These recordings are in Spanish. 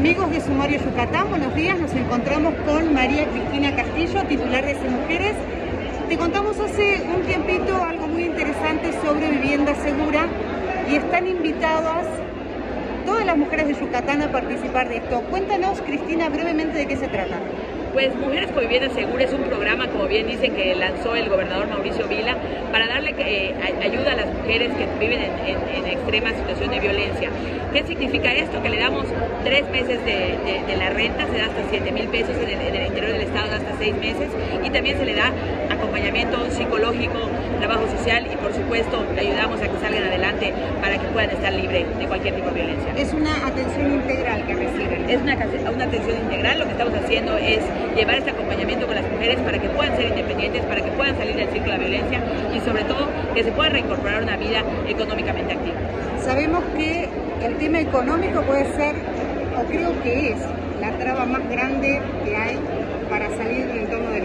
Amigos de Sumario Yucatán, buenos días. Nos encontramos con María Cristina Castillo, titular de Mujeres. Te contamos hace un tiempito algo muy interesante sobre vivienda segura y están invitadas todas las mujeres de Yucatán a participar de esto. Cuéntanos, Cristina, brevemente de qué se trata. Pues Mujeres con Vivienda Segura es un programa, como bien dicen, que lanzó el gobernador Mauricio Vila para darle eh, ayuda a las mujeres que viven en, extrema situación de violencia. ¿Qué significa esto? Que le damos tres meses de, la renta, se da hasta 7 mil pesos en el, interior del Estado, hasta seis meses, y también se le da acompañamiento psicológico, trabajo social y por supuesto le ayudamos a que salgan adelante para que puedan estar libres de cualquier tipo de violencia. Es una atención integral que reciben. Es una, atención integral, lo que estamos haciendo es llevar este acompañamiento con las mujeres para que puedan ser independientes, para que puedan salir del ciclo de la violencia y sobre todo que se puedan reincorporar a una vida económicamente activa. Sabemos que el tema económico puede ser, o creo que es, la traba más grande que hay para salir del entorno de.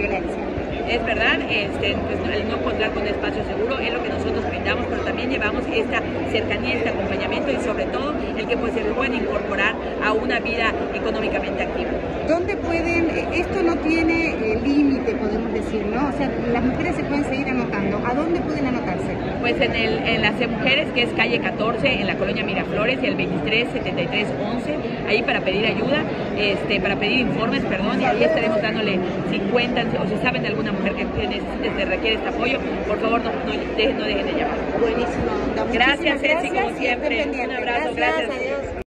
Es verdad, este, pues, el no contar con espacio seguro es lo que nosotros brindamos, pero también llevamos esta cercanía, este acompañamiento y sobre todo el que pues, se puedan incorporar a una vida económicamente activa. ¿Dónde pueden, esto no tiene eh, límite, podemos decir, ¿no? O sea, las mujeres se pueden seguir anotando. ¿A dónde pueden anotarse? Pues en, el, en la C Mujeres, que es calle 14, en la colonia Miraflores, y el 23 73 11, ahí para pedir ayuda, este, para pedir informes, perdón, y ahí estaremos dándole si cuentan o si saben de alguna mujer que necesite, requiere este apoyo, por favor no, no, dejen, de llamar. Buenísimo. Gracias, Ceci, como siempre. Un abrazo, gracias.